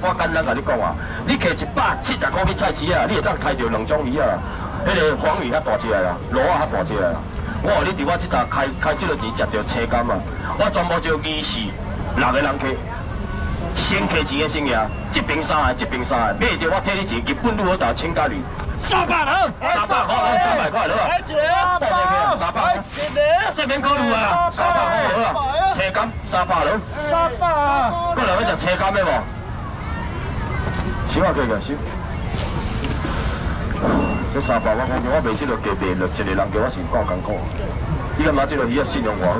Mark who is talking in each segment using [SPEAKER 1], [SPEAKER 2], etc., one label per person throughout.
[SPEAKER 1] 我简单甲你讲啊，你摕一百七十块去菜市啊，你会当开着两种鱼啊，迄个黄鱼较大只啦，螺啊较大只啦。我话你伫我即搭开开即个钱食着车干啊，我全部就二四六个人客。先客钱的生意，这边三个，这边三个，买着我替你钱，日本如何打千家旅？三百人，三百块，三百块了啊！
[SPEAKER 2] 三百，
[SPEAKER 1] 三百，这边考虑啊，三百块好啊，车干三百了，
[SPEAKER 2] 三百，
[SPEAKER 1] 过来要食车干的无？收啊，过个收。这三百我看见我卖这个价卖了，一个人给我是够艰苦。你干嘛这个鱼啊信用我好？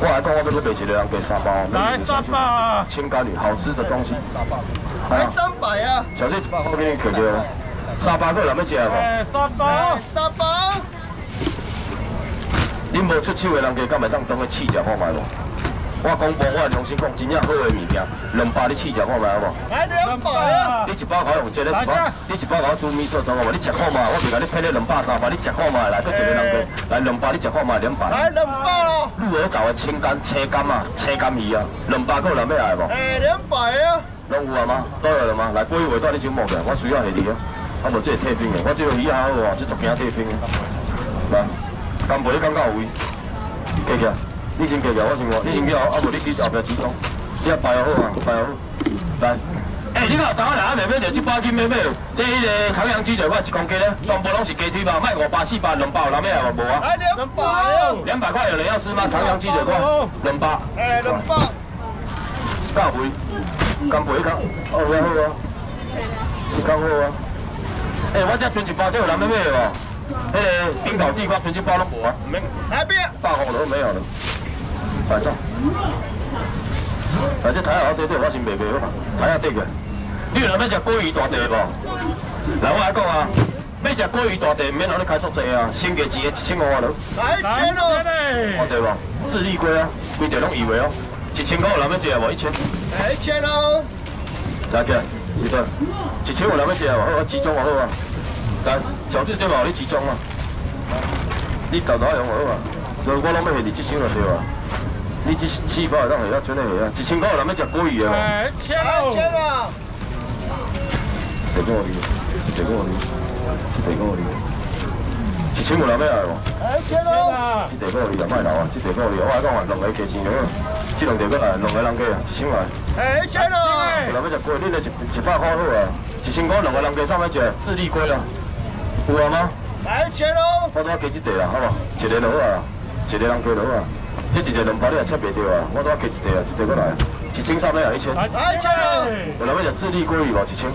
[SPEAKER 1] 我来讲我这个卖一个人给三包，
[SPEAKER 2] 来三百，
[SPEAKER 1] 千家旅好吃的东西。
[SPEAKER 3] 来三百啊！
[SPEAKER 1] 小弟一百块给你扣掉。三百个人要食无？
[SPEAKER 2] 哎，三包，
[SPEAKER 3] 三包。
[SPEAKER 1] 恁无出手的人家，敢会当当个试食看卖无？我讲过，我良心讲，真正好的物件，两百你试食看卖好无？
[SPEAKER 3] 来两百啊！
[SPEAKER 1] 你一百块用这个一百，你一百块煮米线汤好无？你食看卖，我袂甲你配咧两百三百，你食看卖来，搁一个人过来两百，你食看卖两百。
[SPEAKER 3] 来两百咯！
[SPEAKER 1] 鹿儿岛的青柑青柑啊，青柑鱼啊，两百个人要来无？
[SPEAKER 3] 诶，两百啊！
[SPEAKER 1] 拢有啊吗？都有了吗？来，过一会带你招募嘅，我需要系你啊。啊，无这个退兵的，我这个鱼还好哦，这足惊退兵的。来，干杯，感觉有味。记起，你先记起，我先我，你先叫，啊无你去后壁集中，你啊排好啊，排好。来，哎，你看，等下来阿妹妹就一百斤妹妹，这迄个烤羊鸡就我一公斤咧，全部拢是鸡腿吧，卖五百四百，两百有人要来无？无啊？
[SPEAKER 3] 来两百哦！
[SPEAKER 1] 两百块有人要吃吗？烤羊鸡就我两百。
[SPEAKER 3] 哎，两百。
[SPEAKER 1] 干杯，干杯干，好啊好啊，你干好啊。哎，我这存一包，这有人要买无？迄个冰岛地瓜存一包拢无啊，唔免。
[SPEAKER 3] 来边。
[SPEAKER 1] 大红都没有了。来走。来这台下对对，我先卖卖好嘛。台下对个。你有人要食鲑鱼大地无？来我来讲啊，要食鲑鱼大地，免让你开足济啊，先给钱的一千五啊咯。
[SPEAKER 3] 来钱咯。
[SPEAKER 1] 看对无？智利龟啊，规条拢以为哦。一千块有人要食无？一千。
[SPEAKER 3] 来一千咯。
[SPEAKER 1] 再起来，对对，一千五有人要食无？好，我集中我好啊。来，小弟这嘛你集中啊。你豆豆用我好啊。我拢要下你一千就对啊。你这四块当下要存的下啊。一千块有人要食鲑鱼啊。
[SPEAKER 2] 哎，千
[SPEAKER 3] 来千啊！
[SPEAKER 1] 这个我哩，这个我哩，这个我哩。一千有人要来无？
[SPEAKER 3] 来千咯。
[SPEAKER 1] 这地个哩就卖留啊，这地个哩我来讲啊，两个价钱了，这两地个来，两个人价啊，一千块。
[SPEAKER 3] 哎，一千咯。
[SPEAKER 1] 有人要食龟，你来一一百块好啊，一千块两个人价上要食智利龟啦，有啊吗？
[SPEAKER 3] 来一千咯。
[SPEAKER 1] 我都要加一地啦，好无？一个就好啊，一个人加就好啊。这一个两百你也切袂掉啊，我都要加一地啊，一地过来，一千三百啊，一千。
[SPEAKER 3] 来一千咯。
[SPEAKER 1] 有人要食智利龟鱼无？一千。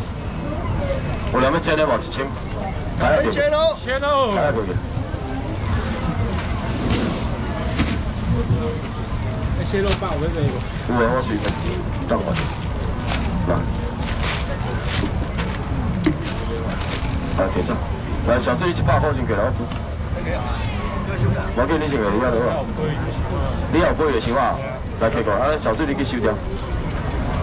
[SPEAKER 1] 有人要煎的无？一千。
[SPEAKER 3] 来一千咯。
[SPEAKER 2] 千咯。
[SPEAKER 1] 来过去。
[SPEAKER 2] 那蟹肉棒我这个。
[SPEAKER 1] 有啊，我随便，等我。来。来，给上。来，小志一百块钱给老我叫你先来，你要好。你有贵的想法，来客过，啊，小志你去收掉。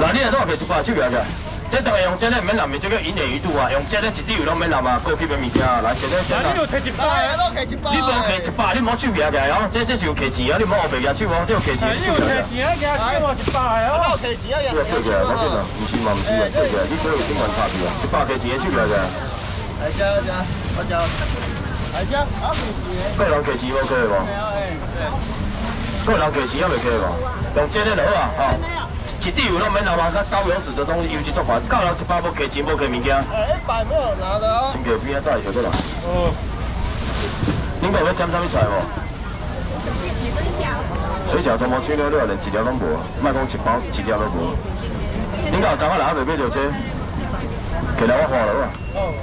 [SPEAKER 1] 嗱，你若都话给一百收起来个，这都系用这个免淋面，这个引点鱼肚啊，用这个一滴油都免淋啊，高级的物件啊，来，这个先
[SPEAKER 2] 来。你要摕一百，
[SPEAKER 3] 来，我摕一百。
[SPEAKER 1] 你无摕一百，你莫收起来哦，这这是有摕钱啊，你莫后背举手哦，这有摕钱你收起来。
[SPEAKER 2] 你要摕钱啊，我一百哦。
[SPEAKER 3] 我摕钱啊，
[SPEAKER 1] 这个收起来，我这个唔是嘛，唔是嘛，收起来，你所有新闻差别啊，一百摕钱收起来个。
[SPEAKER 3] 来这这，我这。来这，好摕钱。
[SPEAKER 1] 个人摕钱 OK 无？个人摕钱要未可以无？用这个就好啊，吼。一滴油拢免拿嘛，啥高油脂的东西油脂做法，够人一百无摕钱无摕物件。
[SPEAKER 3] 哎，一百没有拿的哦。
[SPEAKER 1] 先给边啊，带小过来。哦。恁个要点啥物菜无？水饺全部切了，连一条拢无，莫讲一包一条都无。恁个有当下来还未买着这？起来我花了啊！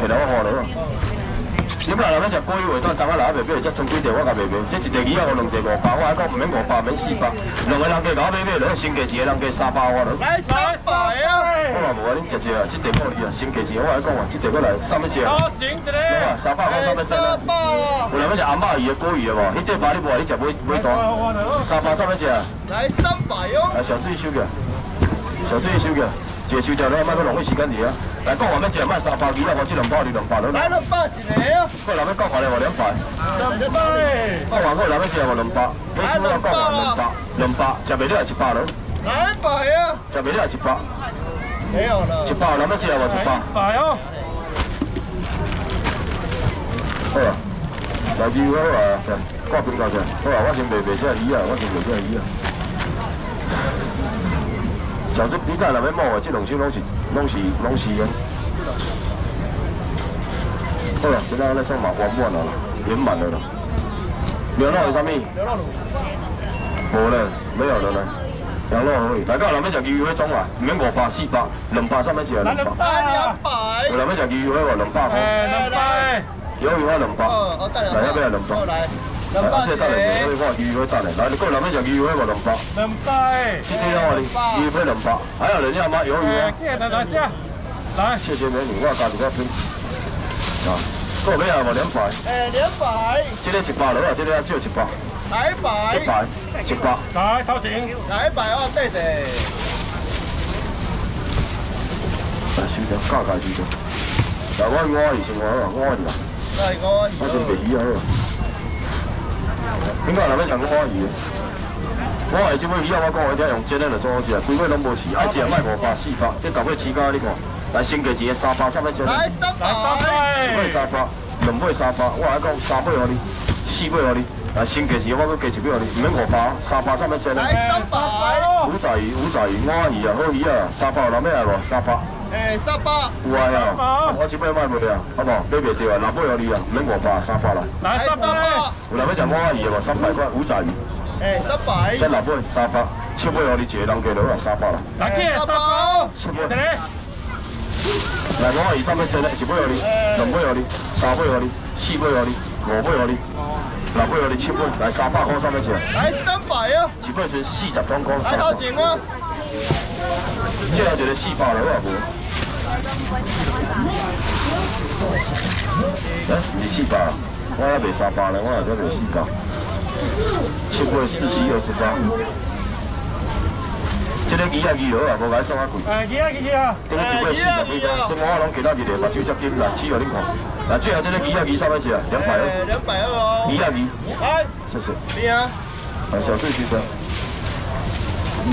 [SPEAKER 1] 起来我花了啊！你讲人要食鲑鱼，当当我来还未买，才剩几条我甲未买。这一条鱼啊，我两条五百，我还讲唔免五百，免四百。两个人加搞买买，两先价一个人加三百我了。
[SPEAKER 3] 来三百啊！
[SPEAKER 1] 我话无啊，恁食食啊，这条够鱼啊，先价钱我来讲啊，这条过来三百钱。
[SPEAKER 2] 好，整一个。
[SPEAKER 1] 三百块三百钱啊。有人要食阿妈鱼的鲑鱼的无？迄块八你无？你食尾尾大？三百三百钱啊？
[SPEAKER 3] 来三百哟！
[SPEAKER 1] 来小水收起，小水收起，一个收掉了，莫搁浪费时间去啊！来讲话要食卖三百几啊，我这两包你两百了。
[SPEAKER 3] 来两百一个啊！
[SPEAKER 1] 过来要讲话咧，无两百。
[SPEAKER 2] 两百。
[SPEAKER 1] 讲话过来要食无两百。
[SPEAKER 3] 来两百
[SPEAKER 1] 两百，两百，食袂了也一百了。
[SPEAKER 3] 来一百啊！
[SPEAKER 1] 食袂了也一百。
[SPEAKER 3] 没有了
[SPEAKER 1] 一。百，人要吃我一百？
[SPEAKER 2] 百哦，
[SPEAKER 1] 好啊，来鱼好啊，挂冰到这。好啊，我先卖卖这鱼啊，我先卖这鱼啊。像这比赛内面摸的，这两手拢是拢是拢是用。好了，今仔日算嘛圆满了啦，圆满了啦。牛肉有啥物？无了，没有了呢。羊肉而已。来到人要食鱼火种啊，唔免五百四百，两百三百吃啊，两百。
[SPEAKER 2] 两百
[SPEAKER 3] 来两，百。
[SPEAKER 1] 有人要食鱼火无两百块，
[SPEAKER 2] 两百，
[SPEAKER 1] 有鱼火两百。
[SPEAKER 3] 哦哦，带两
[SPEAKER 1] 来要不要两百？
[SPEAKER 3] 来，
[SPEAKER 1] 来，
[SPEAKER 3] 两百
[SPEAKER 1] 啊，这等下
[SPEAKER 3] 钱
[SPEAKER 1] 我我鱼火等下。来，你个人要食鱼火无两百？
[SPEAKER 2] 两百，
[SPEAKER 1] 这这要我哩，鱼火两百。还有人要吗？有鱼，啊。
[SPEAKER 2] 这来来这，来，
[SPEAKER 1] 谢谢美女，我加一个分。啊，够没啊？无两百。
[SPEAKER 3] 哎，两百，
[SPEAKER 1] 这个一百了啊，这个要少一百，
[SPEAKER 3] 来一百
[SPEAKER 1] 一，百，一百。
[SPEAKER 2] 来头前，
[SPEAKER 3] 来一百哦，对的。
[SPEAKER 1] 来，收条，加加收条。来，我我伊先我好，我伊啦。
[SPEAKER 3] 来我，
[SPEAKER 1] 我先卖鱼啊好。应该人要食我鱼的。我下即尾鱼啊，我讲我听用煎的就做好食，规尾拢无饲，爱食卖五百四百，即到尾起价你看，来先价钱三百三百钱，
[SPEAKER 3] 来三
[SPEAKER 2] 来三
[SPEAKER 3] 百，
[SPEAKER 1] 一尾
[SPEAKER 2] 百，
[SPEAKER 1] 三百，两尾三百，我还讲三尾互你，四尾互你，来先价钱我搁加一尾互你，唔免五百，三百三百钱。
[SPEAKER 3] 来三百，
[SPEAKER 1] 五仔鱼，五仔鱼，我鱼啊，好鱼啊，沙发有人要来无？三百。
[SPEAKER 3] 哎，三百，
[SPEAKER 1] 有啊呀，我即摆卖袂啊，好不好？买袂着啊，六尾互你啊，免五百，三百来。
[SPEAKER 2] 来三
[SPEAKER 3] 百
[SPEAKER 2] 百，，
[SPEAKER 1] 有人要食我鱼的无？三百块，五仔鱼。
[SPEAKER 3] 哎，三百，
[SPEAKER 1] 这六尾三百，七尾有你一个人加落啊，三百啦。
[SPEAKER 2] 来这三百
[SPEAKER 1] 来我鱼三百千咧，一尾互你，两尾有你，三尾有你，四尾有你，五尾有你，六尾互你，七尾，来三百块三百钱，
[SPEAKER 3] 来三百啊，
[SPEAKER 1] 一尾是四十公块。
[SPEAKER 3] 来头前啊，
[SPEAKER 1] 这有一个四百了，我也无。来，二四百，我还卖三百呢，我也才卖四百。七尾四七二十八。这个鱼啊鱼好啊，无解送啊贵。
[SPEAKER 2] 哎，几啊几啊，
[SPEAKER 1] 这个一尾四十几块，这我拢其他日的目睭接金来试互恁看。那，最后这个鱼啊鱼三百几啊，两百二。
[SPEAKER 3] 哎，两百二哦，
[SPEAKER 1] 鱼啊鱼，
[SPEAKER 3] 哎，
[SPEAKER 1] 谢谢。
[SPEAKER 3] 你啊，
[SPEAKER 1] 来，小水先生。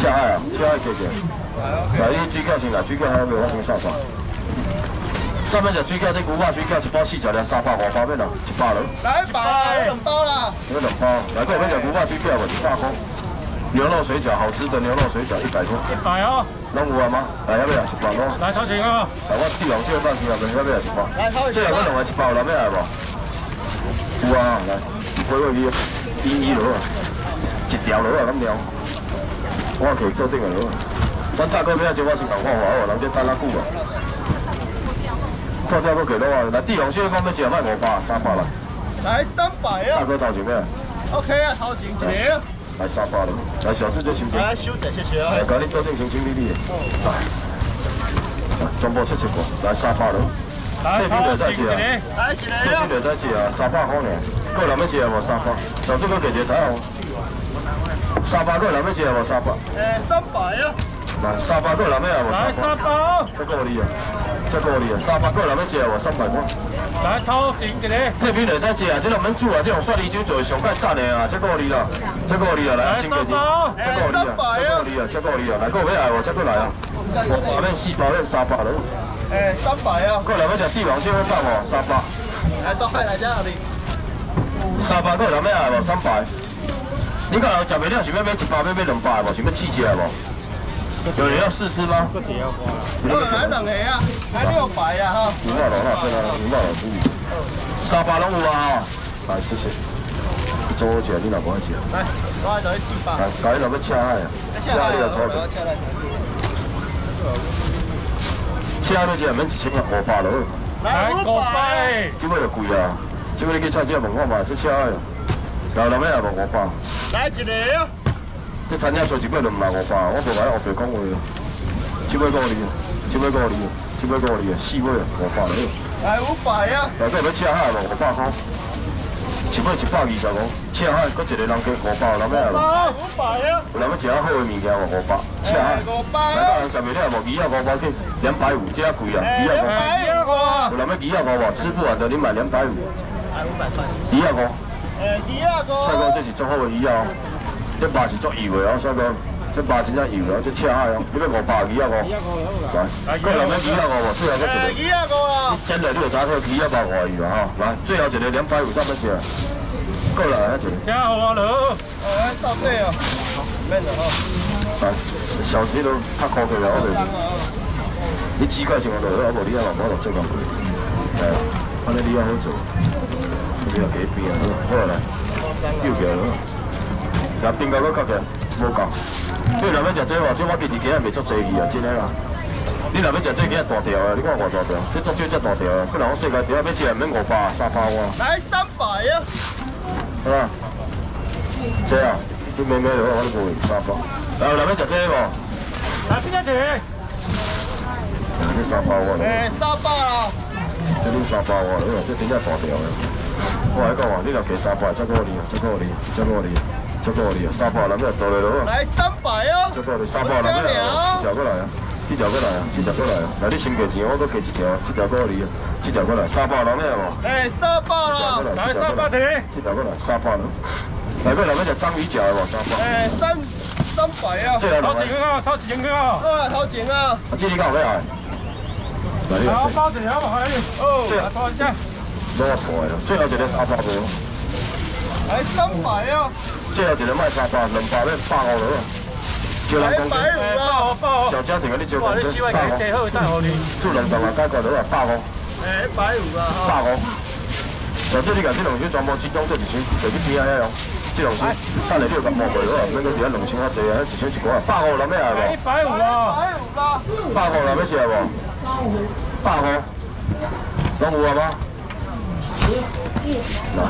[SPEAKER 1] 下海啊，下海给给。来，你水饺先来，水饺还要我先扫扫。上面就水饺，这牛肉水饺一包四十粒，三百五包面啦，一百了。
[SPEAKER 3] 来一百，两包啦，
[SPEAKER 1] 这个两包，来这边讲牛肉水饺无一百块。牛肉水饺，好吃的牛肉水饺一百块。
[SPEAKER 2] 一百哦，
[SPEAKER 1] 拢有啊吗？来，要不要一百咯？
[SPEAKER 2] 来头前啊，
[SPEAKER 1] 来，我帝王蟹饭吃下面，要不要一包？
[SPEAKER 3] 来头前
[SPEAKER 1] 这两个两个一包，来不要来无？有啊，来，回回去，一一落啊，一条落啊咁了。我可以做这个落啊。咱大哥要接我先讲看话哦，人这等哪久啊？看这个给多少，来帝王蟹方面吃卖五百，三百啦。
[SPEAKER 3] 来三百啊？
[SPEAKER 1] 大哥头前面
[SPEAKER 3] ，，OK 啊，头前一个，
[SPEAKER 1] 来三百了。来小智这新品，
[SPEAKER 3] 来收者，谢谢啊
[SPEAKER 1] 来，，甲你做定清清理理的。来，来，全部七七个，来三百了。
[SPEAKER 2] 来头前这里，
[SPEAKER 3] 来一
[SPEAKER 1] 这
[SPEAKER 3] 个啊？
[SPEAKER 1] 边，就在吃啊，三百块呢。个人要吃啊？无三百，小智个给一台哦。三百个人要吃啊？无三百，
[SPEAKER 3] 哎，三百啊，
[SPEAKER 1] 来三百个人要啊？无
[SPEAKER 2] 来
[SPEAKER 1] 三百，
[SPEAKER 2] 三百。哦，
[SPEAKER 1] 这够你啊，这够你啊，三百个人要吃啊无三百块。
[SPEAKER 2] 来头前这里，
[SPEAKER 1] 这边就在吃啊，这种门煮啊，这种蒜泥酒做上盖赞的啊，这够你啦，这够你啦，来
[SPEAKER 2] 来
[SPEAKER 1] 先给你，
[SPEAKER 2] 三百哦，
[SPEAKER 1] 这够你啊，这够你啊，这够你啊，来个要来无，这个来啊，我下面四包面三百了，
[SPEAKER 3] 哎，三百啊，
[SPEAKER 1] 个人要吃帝王蟹会饭哦，三百。
[SPEAKER 3] 来到海来家那里，
[SPEAKER 1] 三百个人要来无？三百。你讲有食袂了，想要买一包，要买两包无？想要试吃无？有人要试吃吗？
[SPEAKER 3] 二来两个啊，来六百啊哈，
[SPEAKER 1] 五毛老啦，对啦，五毛老注意。三百拢有啊吼。来，谢谢。做好食，你若无爱食，
[SPEAKER 3] 来，我来找你四百，
[SPEAKER 1] 来，家己若要请海啊，请海你就错着。
[SPEAKER 3] 下来，
[SPEAKER 1] 请海要食，免一千啊，五百咯。
[SPEAKER 2] 来五百，
[SPEAKER 1] 这个就贵啊，这个你去菜市问看嘛，这请海啊。然后人要来无五百，
[SPEAKER 3] 来一个
[SPEAKER 1] 这餐厅做一百两万五百，我无甲你后白讲话啊。这尾五二，这尾五二，这尾五二，四尾五百咯。
[SPEAKER 3] 来五百啊，
[SPEAKER 1] 内底要请海无五百块，一尾一百二十五，请海搁一个人加五百，人要来无？
[SPEAKER 2] 好，
[SPEAKER 3] 五百啊，
[SPEAKER 1] 有人要食好的物件无五百，请海。
[SPEAKER 3] 五百
[SPEAKER 1] 来
[SPEAKER 3] 啊
[SPEAKER 1] 到，人食袂了无？鱼啊五百去，两百五，这贵啊！鱼啊五，
[SPEAKER 3] 百
[SPEAKER 1] 有，人要鱼啊五无？吃不完的你买两百五，
[SPEAKER 3] 来五百块，
[SPEAKER 1] 鱼啊五。
[SPEAKER 3] 哎，第二
[SPEAKER 1] 帅哥，这，是最好的鱼啊！这肉是足油的哦，帅哥。这八真正油啊，这赤海哦，你要五百二啊五，来，各两边二啊五，最后再一，个。
[SPEAKER 3] 几啊个啊？
[SPEAKER 1] 真来你就知道鱼啊百外鱼啊吼，来，最后一个两百五十要吃，过来一个，
[SPEAKER 2] 加好啊，佬。
[SPEAKER 3] 诶，到底哦，免了吼。
[SPEAKER 1] 来，小鸡都拍高过来，我就是。你指甲上落，啊无你啊，我就做工过。哎，安尼你也好做，你又几边啊？好来，又过来，咱边个搁较强，无够。你若要食这话，这我其实今日袂足济鱼啊，真诶啦。你若要食这今日大条的，你看偌大条，这足少只大条的，不然我世界条要吃也免五百、三百哇。
[SPEAKER 3] 来三百啊！
[SPEAKER 1] 好吧？这啊，你妹妹的话我都无会三百。然后若要食这个无？
[SPEAKER 2] 来邊一隻？
[SPEAKER 1] 这三百我了，
[SPEAKER 3] 诶，三百啊！
[SPEAKER 1] 这你三百我了，这真正大条的。我来讲啊，你若给三百，这够你，这够你，这够你，这够你，三百人要多来了。
[SPEAKER 3] 来三百哦！
[SPEAKER 1] 这够你，三百人要来，一条过来啊，这条过来啊，这条过来啊。来，你先给钱，我搁给一条，这条够你，这条过来，三百人要无？
[SPEAKER 3] 哎，三百啦！
[SPEAKER 2] 來三百隻。
[SPEAKER 1] 这条过来，三百人。来，个若要食章鱼脚的无？三百。
[SPEAKER 3] 诶，三三百啊！
[SPEAKER 1] 这条两个
[SPEAKER 2] 偷錢。啊！偷錢啊！
[SPEAKER 3] 啊，头前啊！
[SPEAKER 1] 啊，这你敢有要来？来，你
[SPEAKER 2] 來我
[SPEAKER 1] 来。
[SPEAKER 2] 包住有冇係？
[SPEAKER 3] 哦，
[SPEAKER 2] 來拖一隻。
[SPEAKER 1] 攞我錯嘅，最后一個三百五，
[SPEAKER 3] 来三百啊！
[SPEAKER 1] 最后一個賣三百，兩百要百五咗。叫人講
[SPEAKER 3] 来百五啊！
[SPEAKER 1] 小家庭嗰啲照
[SPEAKER 2] 哇！
[SPEAKER 1] 講
[SPEAKER 2] 你小位
[SPEAKER 1] 百五，
[SPEAKER 2] 幾幾好，真係好啲。
[SPEAKER 1] 做兩棟啊，解決到啊百五，
[SPEAKER 3] 诶，百五啊！
[SPEAKER 1] 百五。嗱，即係呢個啲龍船裝冇支裝都唔算，隨便邊啊一樣。啲龍船，翻嚟呢度咁望佢咯，咁樣而家龍船一隻啊，時船一個啊，百五諗咩啊？
[SPEAKER 2] 一百五啊！
[SPEAKER 3] 百五啊！
[SPEAKER 1] 百五諗咩事啊？百五，攞冇啊嘛？嗱。